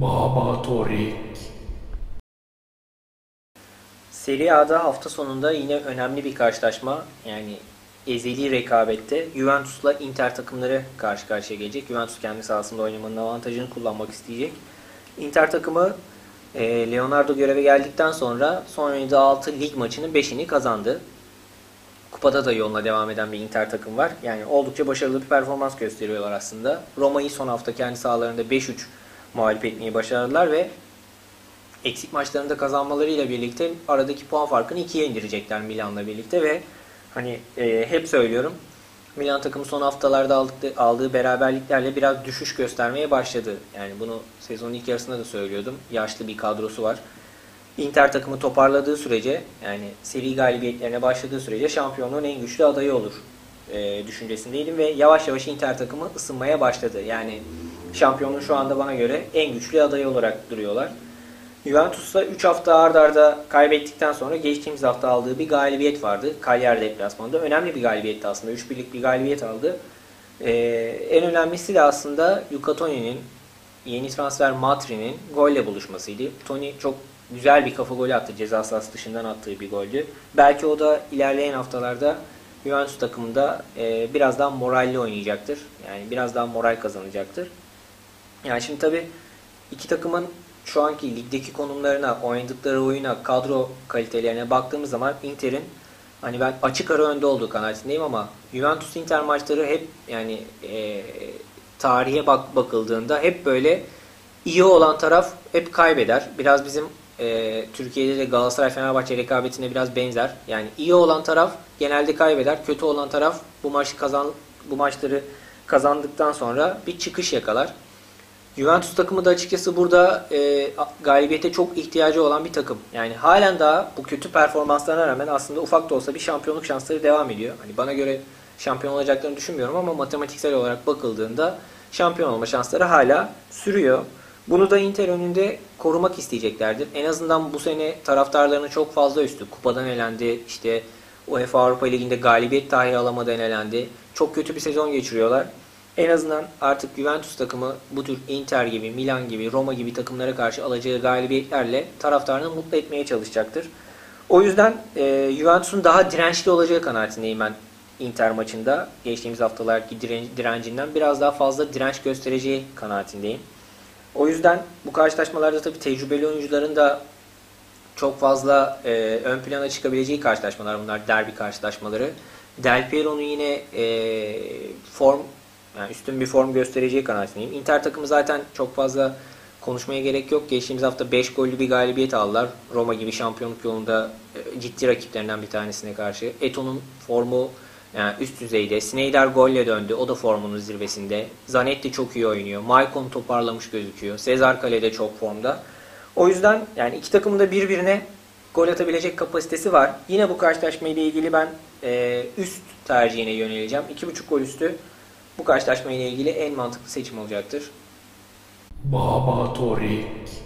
Baba Torik. Serie A'da hafta sonunda yine önemli bir karşılaşma. Yani ezeli rekabette Juventus'la Inter takımları karşı karşıya gelecek. Juventus kendi sahasında oynamanın avantajını kullanmak isteyecek. Inter takımı e, Leonardo göreve geldikten sonra son oynadığı 6 lig maçının 5'ini kazandı. Kupada da yoluna devam eden bir Inter takım var. Yani oldukça başarılı bir performans gösteriyorlar aslında. Roma'yı son hafta kendi sahalarında 5-3 mağlup etmeyi başardılar ve eksik maçlarında kazanmalarıyla birlikte aradaki puan farkını ikiye indirecekler Milan'la birlikte ve hani e, hep söylüyorum Milan takımı son haftalarda aldığı, aldığı beraberliklerle biraz düşüş göstermeye başladı. Yani bunu sezonun ilk yarısında da söylüyordum. Yaşlı bir kadrosu var. Inter takımı toparladığı sürece yani seri galibiyetlerine başladığı sürece şampiyonluğun en güçlü adayı olur e, düşüncesindeydim ve yavaş yavaş Inter takımı ısınmaya başladı. Yani şampiyonun şu anda bana göre en güçlü adayı olarak duruyorlar. Juventus'ta 3 hafta ard arda kaybettikten sonra geçtiğimiz hafta aldığı bir galibiyet vardı. Cagliari deplasmanında. Önemli bir galibiyetti aslında. 3 birlik bir galibiyet aldı. Ee, en önemlisi de aslında Luca Toni'nin yeni transfer Matri'nin golle buluşmasıydı. Toni çok güzel bir kafa golü attı. Ceza sahası dışından attığı bir goldü. Belki o da ilerleyen haftalarda Juventus takımında e, biraz daha moralli oynayacaktır. Yani biraz daha moral kazanacaktır. Yani şimdi tabii iki takımın şu anki ligdeki konumlarına, oynadıkları oyuna, kadro kalitelerine baktığımız zaman Inter'in hani ben açık ara önde olduğu kanaatindeyim ama Juventus Inter maçları hep yani e, tarihe bak bakıldığında hep böyle iyi olan taraf hep kaybeder. Biraz bizim e, Türkiye'de de Galatasaray Fenerbahçe rekabetine biraz benzer. Yani iyi olan taraf genelde kaybeder. Kötü olan taraf bu maçı kazan bu maçları kazandıktan sonra bir çıkış yakalar. Juventus takımı da açıkçası burada e, galibiyete çok ihtiyacı olan bir takım. Yani halen daha bu kötü performanslarına rağmen aslında ufak da olsa bir şampiyonluk şansları devam ediyor. Hani bana göre şampiyon olacaklarını düşünmüyorum ama matematiksel olarak bakıldığında şampiyon olma şansları hala sürüyor. Bunu da Inter önünde korumak isteyeceklerdir. En azından bu sene taraftarlarının çok fazla üstü. Kupadan elendi, işte UEFA Avrupa Ligi'nde galibiyet dahi alamadan elendi. Çok kötü bir sezon geçiriyorlar. En azından artık Juventus takımı bu tür Inter gibi, Milan gibi, Roma gibi takımlara karşı alacağı galibiyetlerle taraftarını mutlu etmeye çalışacaktır. O yüzden e, Juventus'un daha dirençli olacağı kanaatindeyim ben Inter maçında. Geçtiğimiz haftalardaki direncinden biraz daha fazla direnç göstereceği kanaatindeyim. O yüzden bu karşılaşmalarda tabii tecrübeli oyuncuların da çok fazla e, ön plana çıkabileceği karşılaşmalar bunlar derbi karşılaşmaları. Del Piero'nun yine e, form yani üstün bir form göstereceği kanaatindeyim. Inter takımı zaten çok fazla konuşmaya gerek yok. Geçtiğimiz hafta 5 gollü bir galibiyet aldılar. Roma gibi şampiyonluk yolunda e, ciddi rakiplerinden bir tanesine karşı. Eto'nun formu yani üst düzeyde. Sneijder golle döndü. O da formunun zirvesinde. Zanetti çok iyi oynuyor. Maicon toparlamış gözüküyor. Sezar Kale'de çok formda. O yüzden yani iki takımın da birbirine gol atabilecek kapasitesi var. Yine bu karşılaşma ile ilgili ben e, üst tercihine yöneleceğim. 2.5 gol üstü bu karşılaşma ile ilgili en mantıklı seçim olacaktır. Baba Torik.